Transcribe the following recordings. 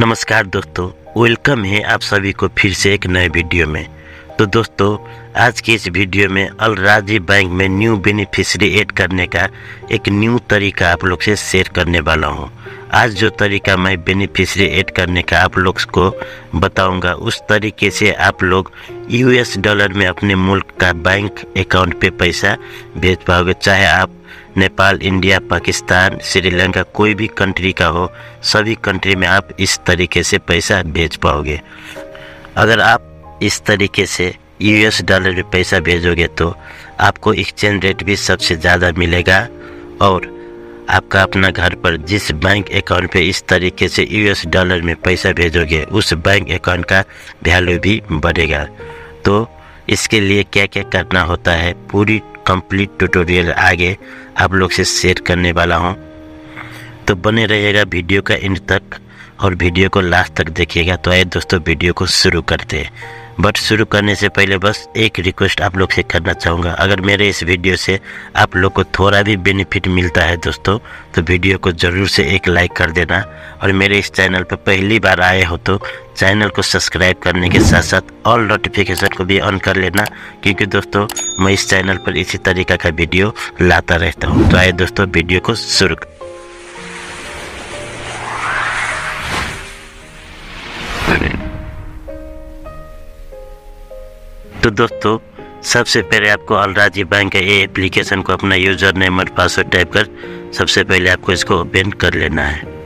नमस्कार दोस्तों वेलकम है आप सभी को फिर से एक नए वीडियो में। तो दोस्तों, आज के इस वीडियो में अलराजी बैंक में न्यू बेनिफिशरी ऐड करने का एक न्यू तरीका आप लोग से शेयर करने वाला हूँ। आज जो तरीका मैं बेनिफिशरी ऐड करने का आप लोग को बताऊँगा, उस तरीके से आप लोग यूएस डॉलर में अपने मुल्क का बैंक अकाउंट पे पैसा भेज पाओगे, चाहे आप नेपाल, इंडिया, पाकिस्तान, श्रीलंका, कोई भी कंट्री का हो, सभी कंट्री में आप इस तरीके से पैसा भेज पाओगे। अगर आप इस तरीके से यूएस डॉलर में पैसा भेजोगे तो आपको एक्सचेंज रेट भी सबसे ज़्यादा मिलेगा और आपका अपना घर पर जिस बैंक अकाउंट पे इस तरीके से यूएस डॉलर में पैसा भेजोगे, उस बैंक अकाउंट का वैल्यू भी बढ़ेगा। तो इसके लिए क्या क्या करना होता है? पूरी कंप्लीट ट्यूटोरियल आगे आप लोग से शेयर करने वाला हूँ। तो बने रहिएगा वीडियो का एंड तक और वीडियो को लास्ट तक देखिएगा। तो आइए दोस्तों वीडियो को शुरू करते हैं। बट शुरू करने से पहले बस एक रिक्वेस्ट आप लोग से करना चाहूँगा। अगर मेरे इस वीडियो से आप लोग को थोड़ा भी बेनिफिट मिलता है दोस्तों तो वीडियो को ज़रूर से एक लाइक कर देना। और मेरे इस चैनल पर पहली बार आए हो तो चैनल को सब्सक्राइब करने के साथ साथ ऑल नोटिफिकेशन को भी ऑन कर लेना। क्योंकि दोस्तों, मैं इस चैनल पर इसी तरीका का वीडियो लाता रहता हूँ। तो आए दोस्तों वीडियो को शुरू तो दोस्तों, सबसे पहले आपको अलराजी बैंक के ये एप्लीकेशन को अपना यूज़र नेम और पासवर्ड टाइप कर, सबसे पहले आपको इसको ओपन कर लेना है।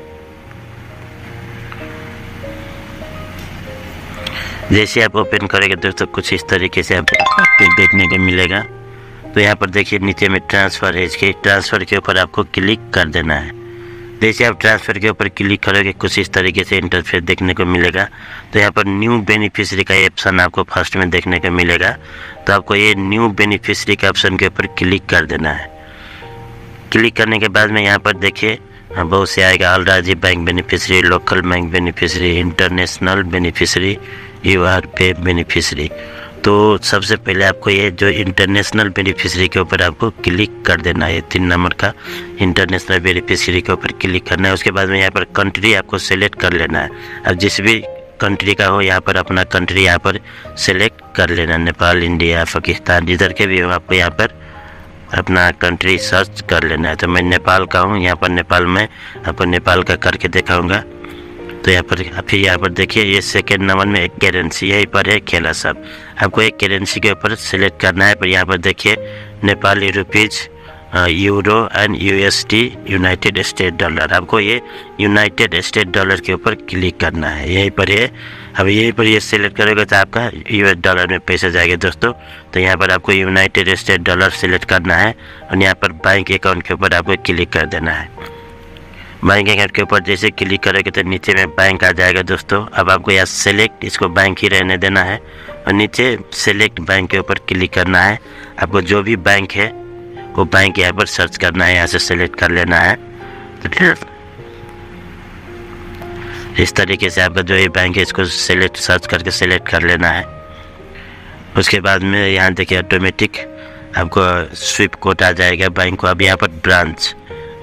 जैसे आप ओपन करेंगे दोस्तों, कुछ इस तरीके से आपको देखने को मिलेगा। तो यहाँ पर देखिए, नीचे में ट्रांसफ़र है इसके। ट्रांसफ़र के ऊपर आपको क्लिक कर देना है। जैसे आप ट्रांसफ़र के ऊपर क्लिक करोगे, कुछ इस तरीके से इंटरफेस देखने को मिलेगा। तो यहाँ पर न्यू बेनिफिशरी का ऑप्शन आपको फ़र्स्ट में देखने को मिलेगा। तो आपको ये न्यू बेनिफिशरी के ऑप्शन के ऊपर क्लिक कर देना है। क्लिक करने के बाद में यहाँ पर देखिए बहुत से आएगा Al Rajhi bank beneficiary local bank beneficiary international beneficiary U R pay beneficiary तो सबसे पहले आपको ये जो इंटरनेशनल बेनिफिशरी के ऊपर आपको क्लिक कर देना है तीन नंबर का इंटरनेशनल बेनिफिशरी के ऊपर क्लिक करना है। उसके बाद में यहाँ पर कंट्री आपको सेलेक्ट कर लेना है। अब जिस भी कंट्री का हो, यहाँ पर अपना कंट्री यहाँ पर सेलेक्ट कर लेना नेपाल, इंडिया, पाकिस्तान, जिधर के भी हो, आपको यहाँ पर अपना कंट्री सर्च कर लेना है। तो मैं नेपाल का हूँ, यहाँ पर नेपाल में आपको नेपाल का करके दिखाऊँगा। तो यहाँ पर फिर यहाँ पर देखिए, ये सेकेंड नंबर में एक करेंसी यहीं पर है खेला सब। आपको एक करेंसी के ऊपर सेलेक्ट करना है, पर यहाँ पर देखिए Nepali rupees euro and USD united state dollar आपको ये यूनाइटेड स्टेट डॉलर के ऊपर क्लिक करना है। यहीं पर है अब यहीं पर ये सिलेक्ट करोगे तो आपका यूएस डॉलर में पैसा जाएगा दोस्तों। तो यहाँ पर आपको यूनाइटेड स्टेट डॉलर सेलेक्ट करना है और यहाँ पर बैंक अकाउंट के ऊपर आपको क्लिक कर देना है। बैंक अकाउंट के ऊपर जैसे क्लिक करोगे तो नीचे में बैंक आ जाएगा दोस्तों। अब आपको यहाँ सेलेक्ट इसको बैंक ही रहने देना है। और नीचे सेलेक्ट बैंक के ऊपर क्लिक करना है। आपको जो भी बैंक है, वो बैंक यहाँ पर सर्च करना है, यहाँ से सेलेक्ट कर लेना है। तो इस तरीके से आपका जो ये बैंक है, इसको सेलेक्ट सर्च करके सेलेक्ट कर लेना है। उसके बाद में यहाँ देखिए ऑटोमेटिक आपको स्विप कोड आ जाएगा बैंक को। अब यहाँ पर ब्रांच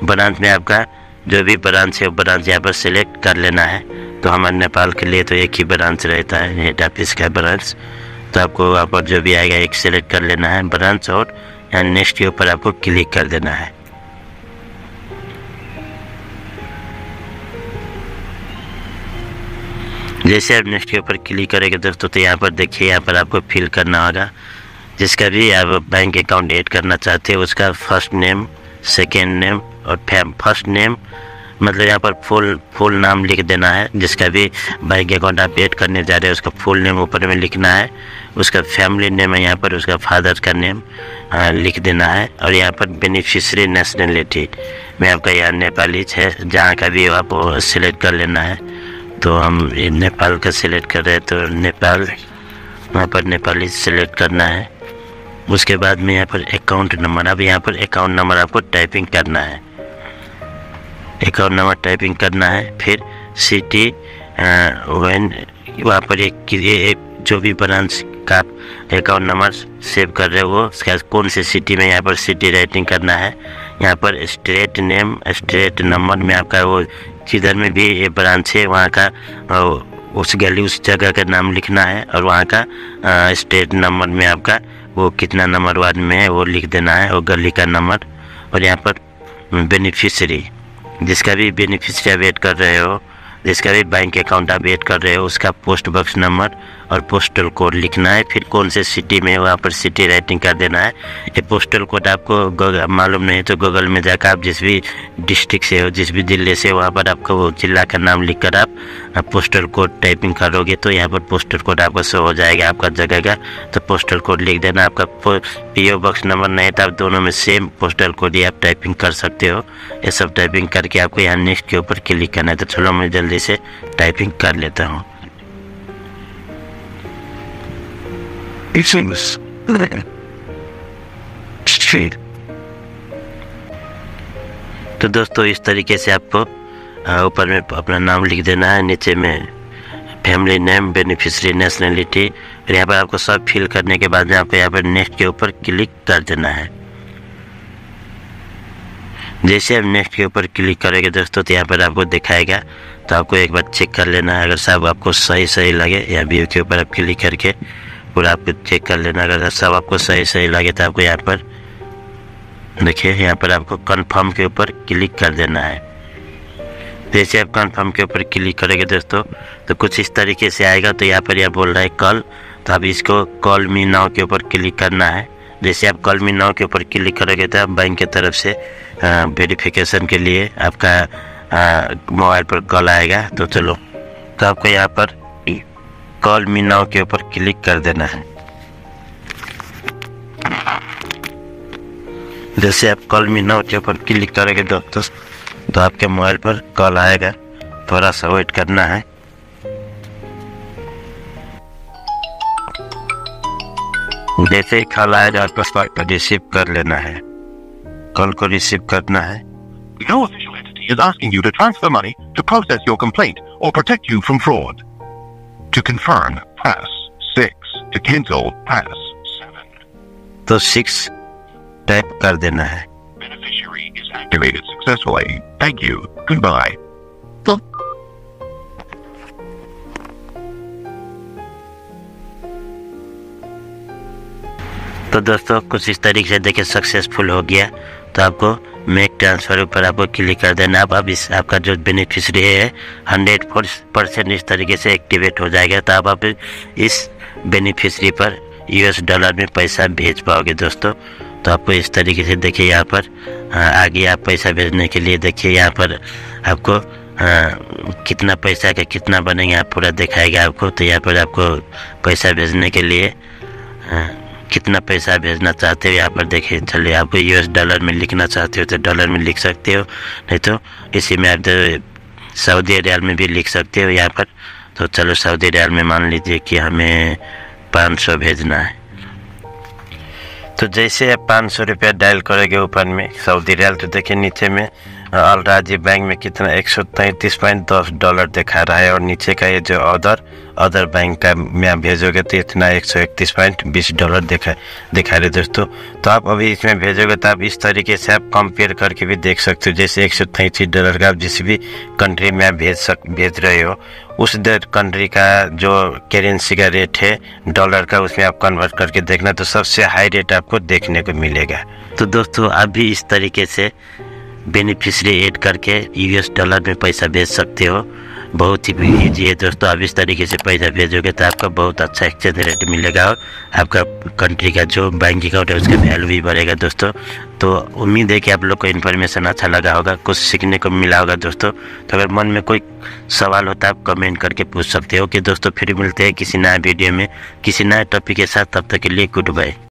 ब्रांच में आपका जो भी ब्रांच है, वो ब्रांच यहाँ पर सेलेक्ट कर लेना है। तो हमारे नेपाल के लिए तो एक ही ब्रांच रहता है हेड ऑफ़िस का ब्रांच तो आपको वहाँ पर जो भी आएगा, एक सेलेक्ट कर लेना है ब्रांच और यहाँ नेक्स्ट के ऊपर आपको क्लिक कर देना है। जैसे आप नेक्स्ट के ऊपर क्लिक करेंगे दोस्तों तो यहाँ पर देखिए, यहाँ पर आपको फिल करना होगा। जिसका भी आप बैंक अकाउंट ऐड करना चाहते हैं, उसका फ़र्स्ट नेम सेकेंड नेम और फैम फ़र्स्ट नेम मतलब यहाँ पर फुल फुल नाम लिख देना है, जिसका भी बैंक अकाउंट आप ऐड करने जा रहे हैं, उसका फुल नेम ऊपर में लिखना है, उसका फैमिली नेम है, यहाँ पर उसका फादर का नेम लिख देना है, और यहाँ पर बेनिफिशरी नेशनलिटी में आपका यहाँ नेपाली है, जहाँ का भी आप सिलेक्ट कर लेना है तो हम नेपाल का सिलेक्ट कर रहे हैं तो नेपाल, वहाँ पर नेपाली सिलेक्ट करना है, उसके बाद में यहाँ पर अकाउंट नंबर अब यहाँ पर अकाउंट नंबर आपको टाइपिंग करना है। अकाउंट नंबर टाइपिंग करना है फिर सिटी वन वहाँ पर एक, एक जो भी ब्रांच का अकाउंट नंबर सेव कर रहे हो वो उसका कौन से सिटी में यहाँ पर सिटी राइटिंग करना है यहाँ पर स्ट्रेट नेम स्ट्रेट नंबर में आपका वो जिधर में भी ये ब्रांच है वहाँ का उस गली उस जगह का नाम लिखना है और वहाँ का स्टेट नंबर में आपका वो कितना नंबर वार्ड में है वो लिख देना है और गली का नंबर और यहाँ पर बेनिफिशरी जिसका भी बेनिफिशरी वेट कर रहे हो जिसका भी बैंक अकाउंट आप एड कर रहे हो उसका पोस्ट बॉक्स नंबर और पोस्टल कोड लिखना है फिर कौन से सिटी में वहाँ पर सिटी राइटिंग कर देना है। ये पोस्टल कोड आपको मालूम नहीं तो गूगल में जाकर आप जिस भी डिस्ट्रिक्ट से हो जिस भी ज़िले से वहाँ पर आपको जिला का नाम लिख कर आप, आप पोस्टल कोड टाइपिंग करोगे तो यहाँ पर पोस्टल कोड आपका शो हो जाएगा आपका जगह का। तो पोस्टल कोड लिख देना आपका पीओ बॉक्स नंबर नहीं तो आप दोनों में सेम पोस्टल कोड ही आप टाइपिंग कर सकते हो। ये सब टाइपिंग करके आपको यहाँ नेक्स्ट के ऊपर क्लिक करना है। तो चलो मैं जल्दी से टाइपिंग कर लेता हूँ. तो दोस्तों इस तरीके से आपको ऊपर में अपना नाम लिख देना है नीचे में फैमिली नेम बेनिफिशरी नेशनलिटी और यहाँ पर आपको सब फिल करने के बाद आपको यहाँ पर नेक्स्ट के ऊपर क्लिक कर देना है जैसे आप नेक्स्ट के ऊपर क्लिक करेंगे दोस्तों तो यहाँ पर आपको दिखाएगा। तो आपको एक बार चेक कर लेना है, अगर सब आपको सही सही लगे, या व्यू के ऊपर आप क्लिक करके पूरा आपको चेक कर लेना अगर सब आपको सही सही लगे तो आपको यहाँ पर, देखिए, यहाँ पर आपको कन्फर्म के ऊपर क्लिक कर देना है। जैसे आप कन्फर्म के ऊपर क्लिक करेंगे दोस्तों तो कुछ इस तरीके से आएगा। तो यहाँ पर यह बोल रहा है कल तो आप इसको कॉल मी नाव के ऊपर क्लिक करना है। जैसे आप कॉल मी नाव के ऊपर क्लिक करोगे तो आप बैंक की तरफ़ से वेरिफिकेशन के लिए आपका मोबाइल पर कॉल आएगा। तो चलो तो आपको यहाँ पर कॉल मी नाव के ऊपर क्लिक कर देना है। जैसे आप कॉल मी नाव के ऊपर क्लिक करेंगे दोस्तों तो आपके मोबाइल पर कॉल आएगा। थोड़ा सा वेट करना है। जैसे ही कॉल आएगा आपको रिसीव कर लेना है कॉल को रिसीव करना है No official entity is asking you to transfer money to process your complaint or protect you from fraud. To confirm, press 6. To cancel, press 7. तो सिक्स टाइप कर देना है Beneficiary is activated successfully. Thank you. Goodbye. तो दोस्तों कुछ इस तरीके से देखिए सक्सेसफुल हो गया। तो आपको मेक ट्रांसफ़र ऊपर आपको क्लिक कर देना। आप अब इस आपका जो बेनिफिशरी है हंड्रेड परसेंट इस तरीके से एक्टिवेट हो जाएगा। तो आप, आप इस बेनिफिशरी पर यूएस डॉलर में पैसा भेज पाओगे दोस्तों। तो आपको इस तरीके से देखिए यहाँ पर आगे आप पैसा भेजने के लिए देखिए यहाँ पर आपको आ, कितना पैसा का कितना बनेगा पूरा दिखाएगा आपको। तो यहाँ पर आपको पैसा भेजने के लिए आ, कितना पैसा भेजना चाहते हो, यहाँ पर देखिए चलिए आपको यूएस डॉलर में लिखना चाहते हो तो डॉलर में लिख सकते हो, नहीं तो इसी में आप सऊदी रियाल में भी लिख सकते हो यहाँ पर। तो चलो सऊदी रियाल में मान लीजिए कि हमें पाँच सौ भेजना है। तो जैसे आप पाँच सौ रुपया डायल करोगे ऊपर में सऊदी रियाल तो देखिए नीचे में अल राज्य बैंक में कितना एक सौ तैंतीस पॉइंट दस डॉलर दिखा रहा है और नीचे का ये जो अदर अदर बैंक का में भेजोगे तो इतना एक सौ इकतीस पॉइंट बीस डॉलर दिखा दिखा रहे दोस्तों। तो आप अभी इसमें भेजोगे तो आप इस तरीके से आप कंपेयर करके भी देख सकते हो, जैसे एक सौ तैंतीस डॉलर का आप जिस भी कंट्री में आप भेज सक, भेज रहे हो, उस कंट्री का जो करेंसी का रेट है डॉलर का उसमें आप कन्वर्ट करके देखना तो सबसे हाई रेट आपको देखने को मिलेगा। तो दोस्तों आप भी इस तरीके से बेनिफिशरी ऐड करके यूएस डॉलर में पैसा भेज सकते हो। बहुत ही ईजी है दोस्तों, आप इस तरीके से पैसा भेजोगे तो आपका बहुत अच्छा एक्सचेंज रेट मिलेगा और आपका कंट्री का जो बैंक अकाउंट है उसका वैल्यू भी बढ़ेगा दोस्तों। तो उम्मीद है कि आप लोग को इन्फॉर्मेशन अच्छा लगा होगा, कुछ सीखने को मिला होगा दोस्तों। तो अगर मन में कोई सवाल होता है आप कमेंट करके पूछ सकते हो। कि दोस्तों, फिर मिलते हैं किसी नए वीडियो में, किसी नए टॉपिक के साथ, तब तक के लिए गुड बाय